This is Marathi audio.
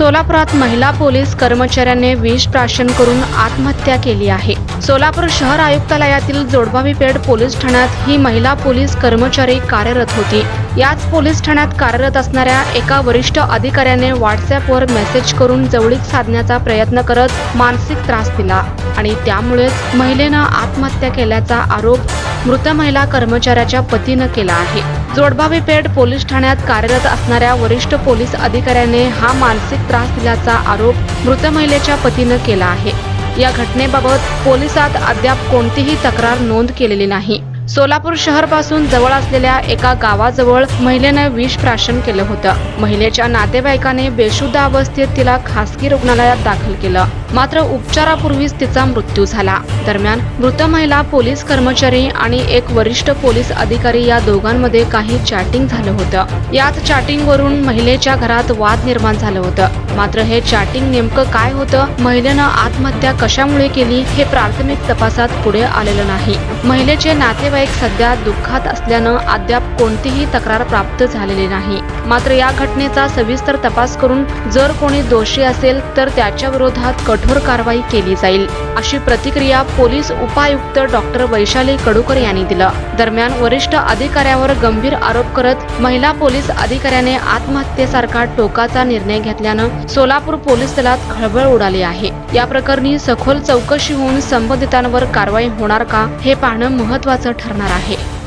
सोलापुरात महिला पोलीस कर्मचाऱ्याने विष प्राशन करून आत्महत्या केली आहे. सोलापूर शहर आयुक्तालयातील जोडबावी पेठ पोलीस ठाण्यात ही महिला पोलीस कर्मचारी कार्यरत होती. याच पोलीस ठाण्यात कार्यरत असणाऱ्या एका वरिष्ठ अधिकाऱ्याने व्हॉट्सअपवर मेसेज करून जवळीक साधण्याचा प्रयत्न करत मानसिक त्रास दिला आणि त्यामुळेच महिलेनं आत्महत्या केल्याचा आरोप मृत महिला कर्मचाऱ्याच्या पतीनं केला आहे. जोडबावी पेठ पोलीस ठाण्यात कार्यरत असणाऱ्या वरिष्ठ पोलीस अधिकाऱ्याने हा मानसिक त्रास दिल्याचा आरोप मृत महिलेच्या पतीनं केला आहे. या घटनेबाबत पोलिसात अद्याप कोणतीही तक्रार नोंद केलेली नाही. सोलापूर शहरपासून जवळ असलेल्या एका गावाजवळ महिलेनं विष प्राशन केलं होतं. महिलेच्या नातेवाईकाने बेशुद्ध अवस्थेत तिला खासगी रुग्णालयात दाखल केलं. मात्र उपचारापूर्वीच तिचा मृत्यू झाला. दरम्यान मृत महिला पोलीस कर्मचारी आणि एक वरिष्ठ पोलीस अधिकारी या दोघांमध्ये काही चॅटिंग झालं होतं. याच चॅटिंगवरून महिलेच्या घरात वाद निर्माण झालं होतं. मात्र हे चॅटिंग नेमकं काय होतं? महिलेनं आत्महत्या कशामुळे केली? हे प्राथमिक तपासात पुढे आलेलं नाही. महिलेचे नातेवाईक सध्या दुःखात असल्यानं अद्याप कोणतीही तक्रार प्राप्त झालेली नाही. मात्र या घटनेचा सविस्तर तपास करून जर कोणी दोषी असेल तर त्याच्या विरोधात कठोर कारवाई केली जाईल अशी प्रतिक्रिया पोलीस उपायुक्त डॉक्टर वैशाली कडूकर यांनी दिलं. दरम्यान वरिष्ठ अधिकाऱ्यावर गंभीर आरोप करत महिला पोलीस अधिकाऱ्याने आत्महत्येसारखा टोकाचा निर्णय घेतल्यानं सोलापूर पोलीस दलात खळबळ उडाली आहे. या प्रकरणी सखोल चौकशी होऊन संबंधितांवर कारवाई होणार का हे पाहणं महत्वाचं ठरणार आहे.